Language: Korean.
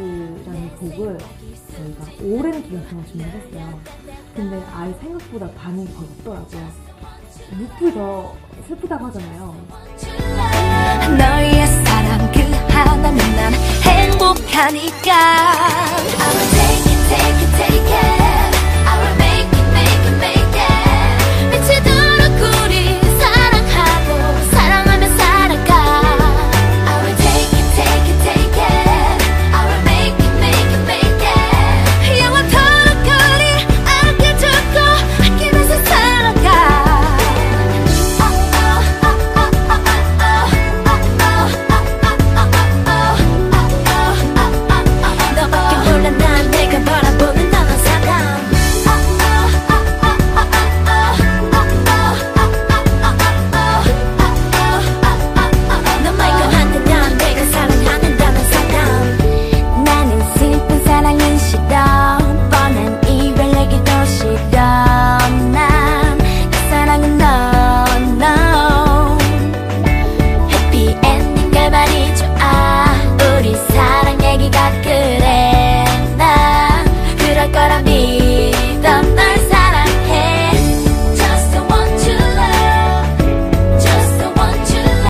라는 곡을 저희가 오랜 기간 동안 준비했어요. 근데 아예 생각보다 반응이 거의 없더라고요. 루프더 슬프다고 하잖아요.